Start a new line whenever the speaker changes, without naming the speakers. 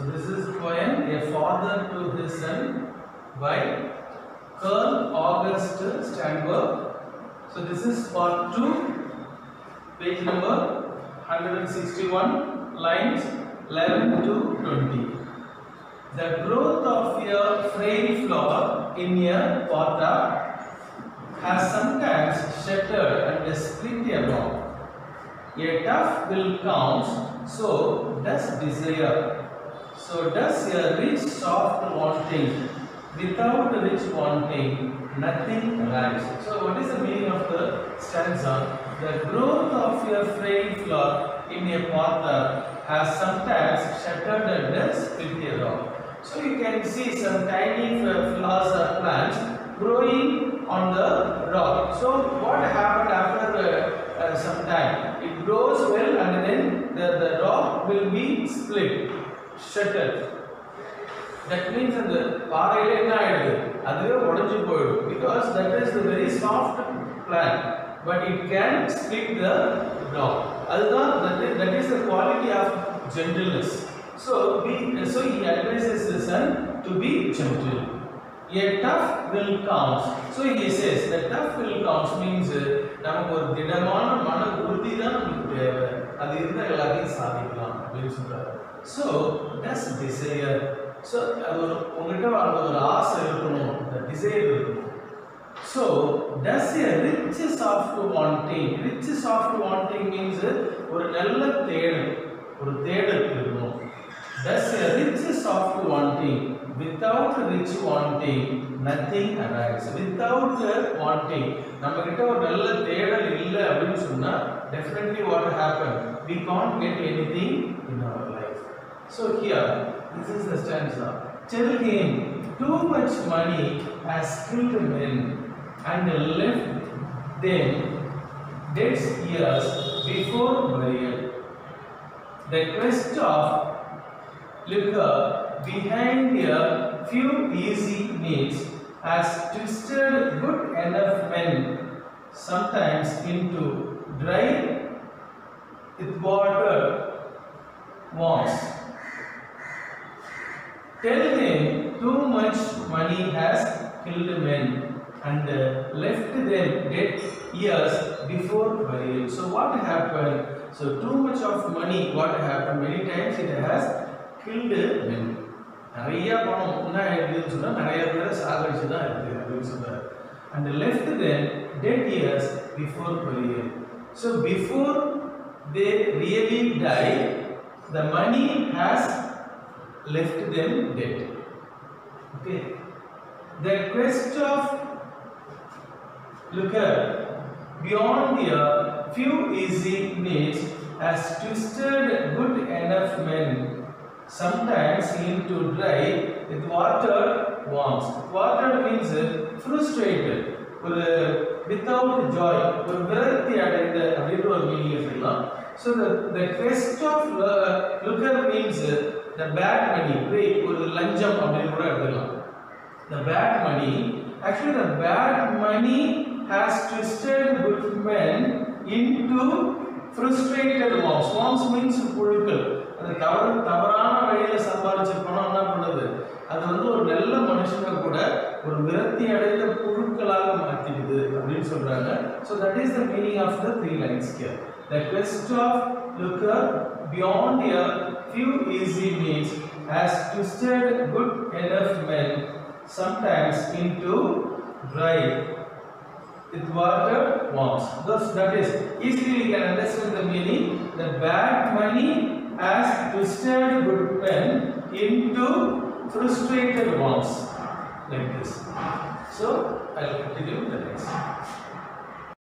So this is poem A Father to His Son by Carl August Sandburg. So this is part 2, page number 161, lines 11 to 20. The growth of a frail flower in a potter has sometimes shattered and split a rock. A tough will count, so does desire. So does a rich soft wanting. Without rich wanting, nothing arrives. So what is the meaning of the stanza? The growth of a frail flower in a potter has sometimes shattered and split a rock. So you can see some tiny flowers or plants growing on the rock. So what happened after uh, uh, some time? It grows well and then the, the rock will be split, shatter that means அந்த பாறையில என்ன ஆயிடுது? அதுவே உடஞ்சு போயிடும். Because that is the very soft plan but it can split the rock அதுதான் that is that is the quality of gentleness so be so he advises the son to be gentle a tough will comes. So he says the tough will comes means நமக்கு ஒரு திடமான மன உறுதி தான் நமக்கு தேவை. அது இருந்தால் எல்லாத்தையும் சாதிக்கலாம் அப்படின்னு சொல்றாரு. ஸோ டஸ் டிசையர் ஸோ அது ஒரு உங்ககிட்ட அந்த ஒரு ஆசை இருக்கணும். அந்த டிசைர் இருக்கணும். So does a rich soft wanting rich soft wanting means ஒரு நல்ல தேடல். ஒரு தேடல் இருக்கணும். Does a rich soft wanting without rich wanting nothing arise without wanting நம்ம கிட்ட ஒரு நல்ல தேடல் இல்லை அப்படின்னு சொன்னா definitely what happen we can't get anything in our life So here, this is the stanza. Tell him, too much money has killed men and left them dead years before burial. The quest of lucre behind their few easy needs has twisted good enough men sometimes into dry, with water wants. Tell him too much money has killed men and uh, left them dead years before burial. So what happened? So too much of money, what happened? Many times it has killed men. நிறைய பணம் என்ன ஆயிடுதுன்னு சொன்னா நிறைய பேரை சாகடிச்சு தான் இருக்கு அப்படின்னு சொல்றாரு and left them dead years before burial. So before they really die, the money has left them dead. Okay. The quest of lucre beyond the few easy needs has twisted good enough men sometimes into dry with water wants. Water means frustrated without joy. Joy the, the அடைந்த அப்படின்ற ஒரு meaning எடுத்துக்கலாம் so the the guest of the bad money way ஒரு லஞ்சம் அப்படின்னு கூட எடுத்துக்கலாம். The bad money actually the bad money has twisted good men into frustrated worms worms means புழுக்கள். அந்த தவறு தவறான வழியில் சம்பாதிச்ச பணம் என்ன பண்ணுது? அது வந்து ஒரு நல்ல மனுஷனை கூட ஒரு விரக்தி அடைந்த புழுக்களாக மாற்றிடுது அப்படின்னு சொல்றாங்க. So that is the meaning of the three lines care the quest of lucre beyond a few easy means has twisted good enough men sometimes into dry with water wants. Thus, that is easily we can understand the meaning. The bad money has twisted good men into frustrated wants like this. So, I'll continue the next.